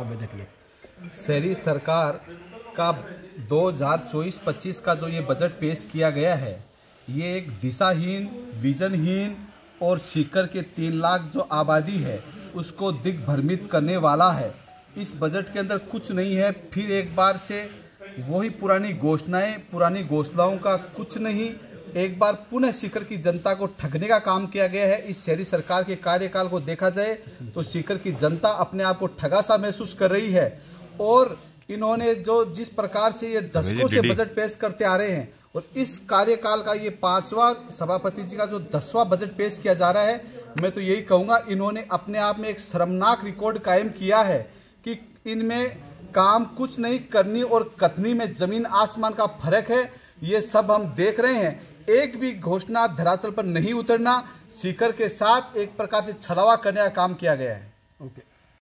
Budget में शहरी सरकार का 2024-25 का जो ये बजट पेश किया गया है, ये एक दिशाहीन, विजनहीन और सीकर के तीन लाख जो आबादी है, उसको दिग्भ्रमित करने वाला है। इस बजट के अंदर कुछ नहीं है, फिर एक बार से वही पुरानी घोषणाएँ, पुरानी घोषणाओं का कुछ नहीं एक बार पुनः सीकर की जनता को ठगने का काम किया गया है। इस शहरी सरकार के कार्यकाल को देखा जाए तो सीकर की जनता अपने आप को ठगा सा महसूस कर रही है और इन्होंने जो जिस प्रकार से ये दशकों से बजट पेश करते आ रहे हैं और इस कार्यकाल का ये पांचवा सभापति जी का जो दसवां बजट पेश किया जा रहा है मैं तो यही कहूँगा इन्होंने अपने आप में एक शर्मनाक रिकॉर्ड कायम किया है कि इनमें काम कुछ नहीं करनी और कथनी में ज़मीन आसमान का फ़र्क है। ये सब हम देख रहे हैं। एक भी घोषणा धरातल पर नहीं उतरना, सीकर के साथ एक प्रकार से छलावा करने का काम किया गया है। ओके